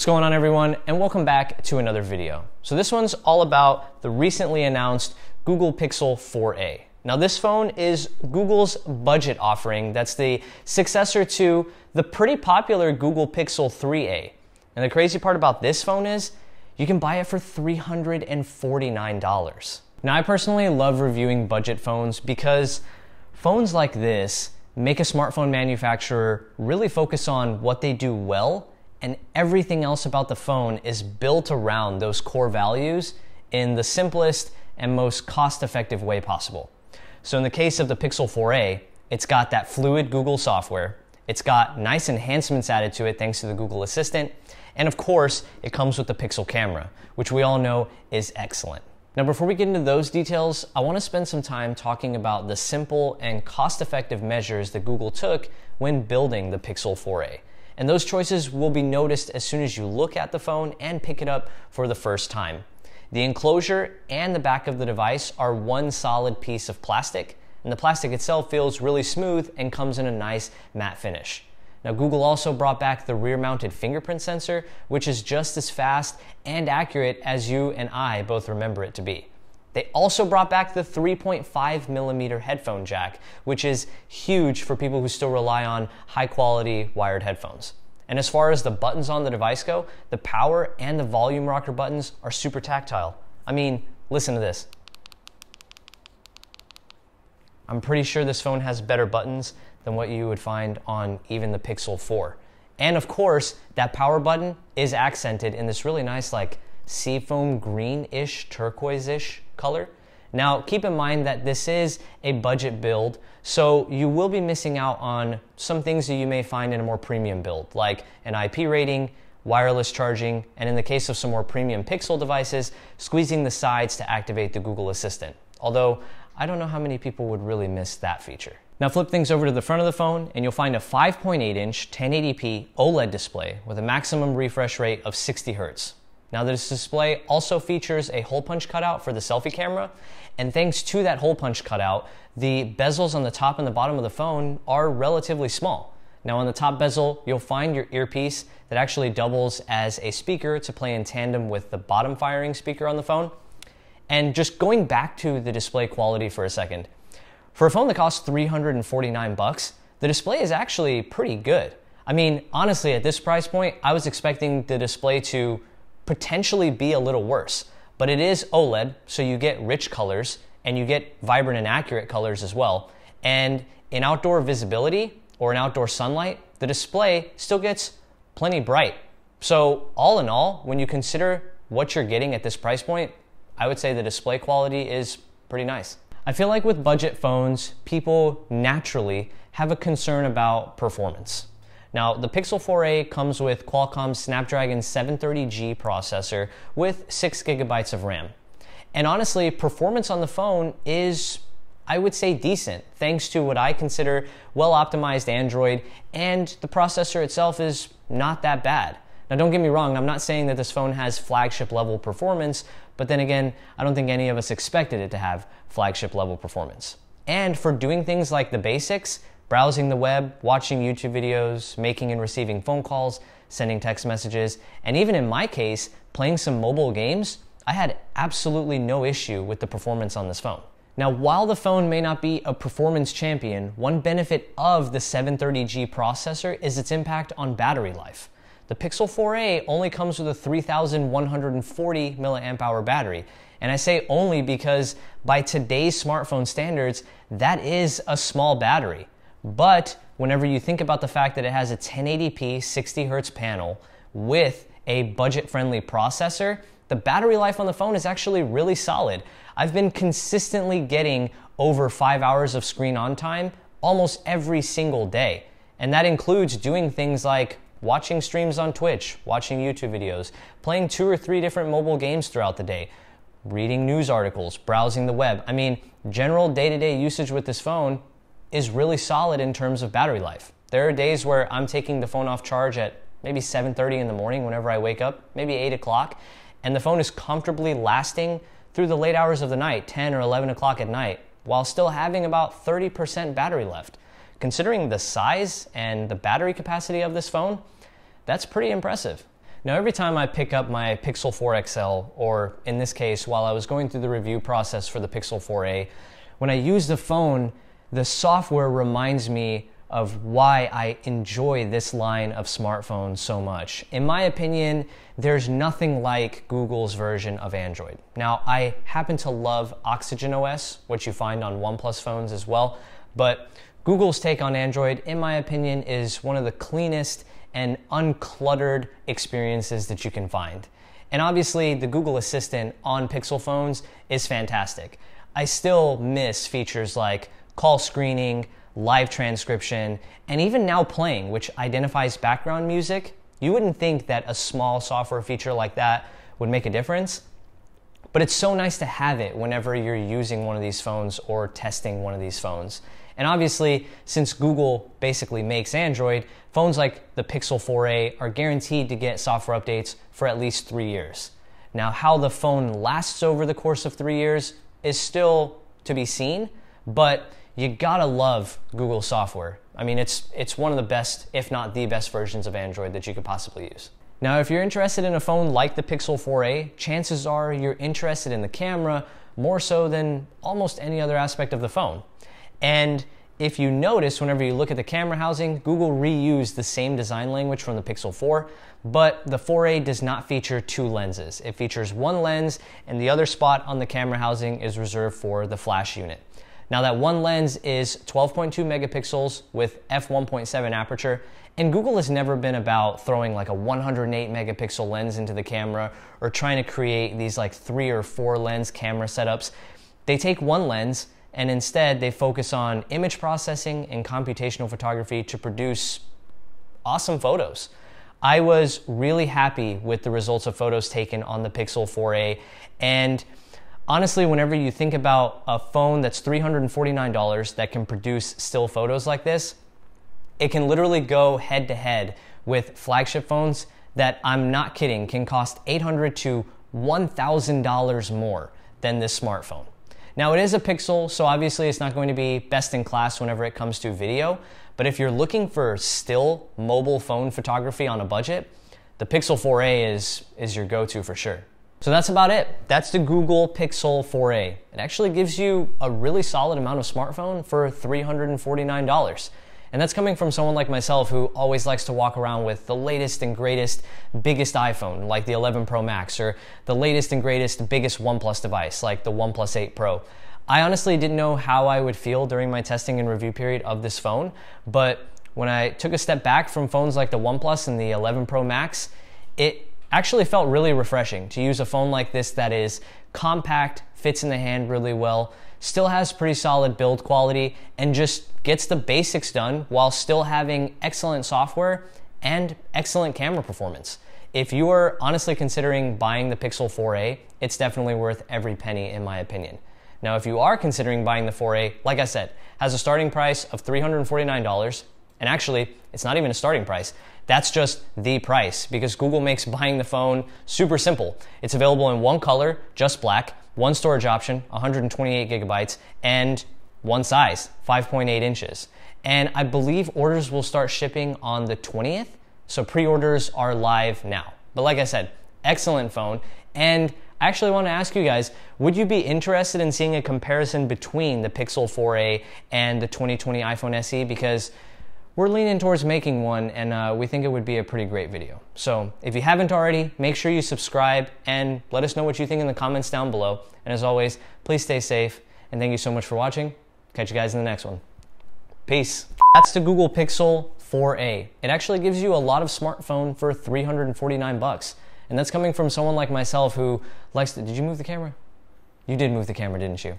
What's going on everyone and welcome back to another video. So this one's all about the recently announced Google Pixel 4a. Now this phone is Google's budget offering that's the successor to the pretty popular Google Pixel 3a. And the crazy part about this phone is you can buy it for $349. Now I personally love reviewing budget phones because phones like this make a smartphone manufacturer really focus on what they do well and everything else about the phone is built around those core values in the simplest and most cost effective way possible. So, in the case of the Pixel 4a, it's got that fluid Google software, it's got nice enhancements added to it thanks to the Google Assistant, and of course, it comes with the Pixel camera, which we all know is excellent. Now, before we get into those details, I want to spend some time talking about the simple and cost effective measures that Google took when building the Pixel 4a. And those choices will be noticed as soon as you look at the phone and pick it up for the first time. The enclosure and the back of the device are one solid piece of plastic, and the plastic itself feels really smooth and comes in a nice matte finish. Now, Google also brought back the rear mounted fingerprint sensor, which is just as fast and accurate as you and I both remember it to be. They also brought back the 3.5 millimeter headphone jack, which is huge for people who still rely on high quality wired headphones. And as far as the buttons on the device go, the power and the volume rocker buttons are super tactile. I mean, listen to this. I'm pretty sure this phone has better buttons than what you would find on even the Pixel 4. And of course, that power button is accented in this really nice, like, seafoam green-ish, turquoise-ish color. Now, keep in mind that this is a budget build, so you will be missing out on some things that you may find in a more premium build, like an IP rating, wireless charging, and in the case of some more premium Pixel devices, squeezing the sides to activate the Google Assistant. Although, I don't know how many people would really miss that feature. Now flip things over to the front of the phone and you'll find a 5.8 inch 1080p OLED display with a maximum refresh rate of 60 Hz. Now this display also features a hole punch cutout for the selfie camera, and thanks to that hole punch cutout, the bezels on the top and the bottom of the phone are relatively small. Now on the top bezel, you'll find your earpiece that actually doubles as a speaker to play in tandem with the bottom firing speaker on the phone. And just going back to the display quality for a second, for a phone that costs 349 bucks, the display is actually pretty good. I mean, honestly, at this price point, I was expecting the display to potentially be a little worse. But it is OLED, so you get rich colors and you get vibrant and accurate colors as well. And in outdoor visibility or in outdoor sunlight, the display still gets plenty bright. So, all in all, when you consider what you're getting at this price point, I would say the display quality is pretty nice. I feel like with budget phones, people naturally have a concern about performance. Now, the Pixel 4a comes with Qualcomm's Snapdragon 730G processor with 6 gigabytes of RAM. And honestly, performance on the phone is, I would say, decent, thanks to what I consider well optimized Android, and the processor itself is not that bad. Now, don't get me wrong, I'm not saying that this phone has flagship level performance, but then again, I don't think any of us expected it to have flagship level performance. And for doing things like the basics, browsing the web, watching YouTube videos, making and receiving phone calls, sending text messages, and even in my case, playing some mobile games, I had absolutely no issue with the performance on this phone. Now, while the phone may not be a performance champion, one benefit of the 730G processor is its impact on battery life. The Pixel 4a only comes with a 3140 milliamp hour battery, and I say only because by today's smartphone standards, that is a small battery. But whenever you think about the fact that it has a 1080p 60 hertz panel with a budget friendly processor, the battery life on the phone is actually really solid. I've been consistently getting over five hours of screen on time almost every single day. And that includes doing things like watching streams on Twitch, watching YouTube videos, playing two or three different mobile games throughout the day, reading news articles, browsing the web. I mean, general day to day usage with this phone is really solid in terms of battery life. There are days where I'm taking the phone off charge at maybe 7:30 in the morning whenever I wake up, maybe 8 o'clock, and the phone is comfortably lasting through the late hours of the night, 10 or 11 o'clock at night, while still having about 30% battery left. Considering the size and the battery capacity of this phone, that's pretty impressive. Now, every time I pick up my Pixel 4 XL, or in this case, while I was going through the review process for the Pixel 4a, when I use the phone, the software reminds me of why I enjoy this line of smartphones so much. In my opinion, there's nothing like Google's version of Android. Now, I happen to love Oxygen OS, which you find on OnePlus phones as well, but Google's take on Android, in my opinion, is one of the cleanest and uncluttered experiences that you can find. And obviously, the Google Assistant on Pixel phones is fantastic. I still miss features like call screening, live transcription, and even now playing, which identifies background music. You wouldn't think that a small software feature like that would make a difference, but it's so nice to have it whenever you're using one of these phones or testing one of these phones. And obviously, since Google basically makes Android, phones like the Pixel 4a are guaranteed to get software updates for at least three years. Now, how the phone lasts over the course of three years is still to be seen, but you gotta love Google software. I mean, it's, it's one of the best, if not the best versions of Android that you could possibly use. Now, if you're interested in a phone like the Pixel 4a, chances are you're interested in the camera more so than almost any other aspect of the phone. And if you notice, whenever you look at the camera housing, Google reused the same design language from the Pixel 4, but the 4a does not feature two lenses. It features one lens, and the other spot on the camera housing is reserved for the flash unit. Now that one lens is 12.2 megapixels with f1.7 aperture, and Google has never been about throwing like a 108 megapixel lens into the camera or trying to create these like three or four lens camera setups. They take one lens and instead they focus on image processing and computational photography to produce awesome photos. I was really happy with the results of photos taken on the Pixel 4a and honestly, whenever you think about a phone that's $349 that can produce still photos like this, it can literally go head to head with flagship phones that I'm not kidding can cost $800 to $1,000 more than this smartphone. Now, it is a Pixel, so obviously it's not going to be best in class whenever it comes to video, but if you're looking for still mobile phone photography on a budget, the Pixel 4a is, is your go to for sure. So that's about it. That's the Google Pixel 4a. It actually gives you a really solid amount of smartphone for $349. And that's coming from someone like myself who always likes to walk around with the latest and greatest, biggest iPhone, like the 11 Pro Max, or the latest and greatest, biggest OnePlus device, like the OnePlus 8 Pro. I honestly didn't know how I would feel during my testing and review period of this phone, but when I took a step back from phones like the OnePlus and the 11 Pro Max, it actually felt really refreshing to use a phone like this that is compact, fits in the hand really well, still has pretty solid build quality, and just gets the basics done while still having excellent software and excellent camera performance. If you are honestly considering buying the Pixel 4a, it's definitely worth every penny in my opinion. Now, if you are considering buying the 4a, like I said, has a starting price of $349, and actually, it's not even a starting price. That's just the price because Google makes buying the phone super simple. It's available in one color, just black, one storage option, 128 gigabytes, and one size, 5.8 inches. And I believe orders will start shipping on the 20th. So pre orders are live now. But like I said, excellent phone. And I actually want to ask you guys would you be interested in seeing a comparison between the Pixel 4a and the 2020 iPhone SE? Because we're leaning towards making one and uh, we think it would be a pretty great video. So if you haven't already, make sure you subscribe and let us know what you think in the comments down below. And as always, please stay safe and thank you so much for watching. Catch you guys in the next one. Peace. That's the Google Pixel 4a. It actually gives you a lot of smartphone for 349 bucks. And that's coming from someone like myself who likes to, did you move the camera? You did move the camera, didn't you?